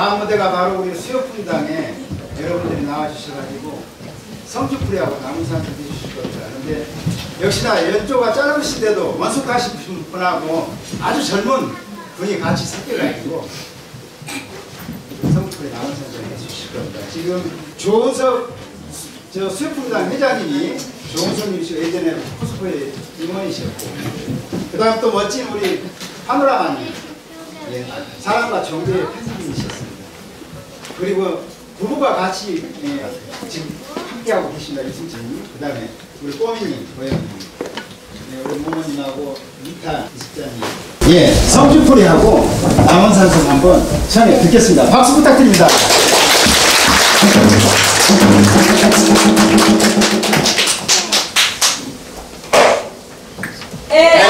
다음 무대가 바로 우리 수협분당에 여러분들이 나와주셔가지고 성주풀이하고 나무산을 해주실 겁니다. 근데 역시나 연조가 짧으신데도 원숙하신 분하고 아주 젊은 분이 같이 섞여가지고 성주풀이 나무산을 해주실 겁니다. 지금 조은석 저 수협분당 회장님이 조은석님 씨가 예전에 코스프레 임원이셨고 그 다음 또 멋진 우리 파노라마님 예, 사랑과 정도의 팬사님이셨습니다. 그리고 부부가 같이 예, 지금 함께하고 계신다 이승철님 그 다음에 우리 꼬미님 고영님 예, 우리 모모님하고 미타 이식자님 예 성주풀이하고 남원산성 한번 전에 듣겠습니다. 박수 부탁드립니다. 내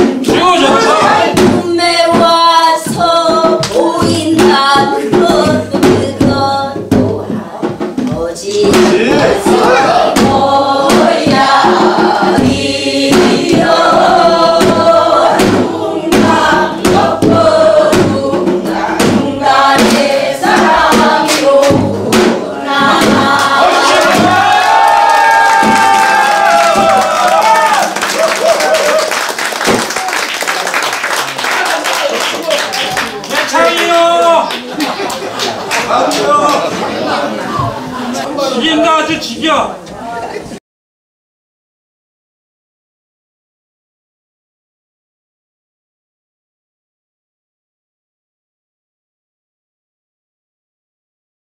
junto. 哎呀